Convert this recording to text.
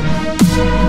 Thank